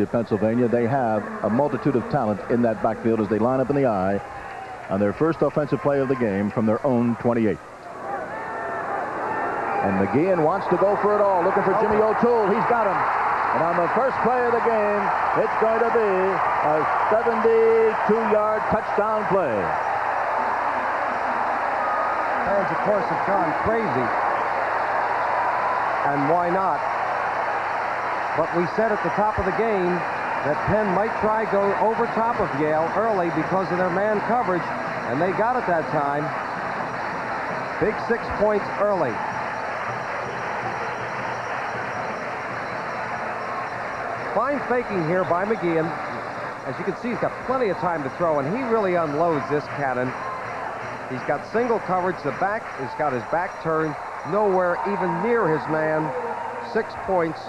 University of Pennsylvania. They have a multitude of talent in that backfield as they line up in the I on their first offensive play of the game from their own 28. And McGeehan wants to go for it all, looking for Jimmy O'Toole. He's got him. And on the first play of the game, it's going to be a 72-yard touchdown play. Fans, of course, have gone crazy. And why not? But we said at the top of the game that Penn might try go over top of Yale early because of their man coverage, and they got it that time. Big six points early. Fine faking here by McGeehan. As you can see, he's got plenty of time to throw, and he really unloads this cannon. He's got single coverage. The back, he's got his back turned, nowhere even near his man. Six points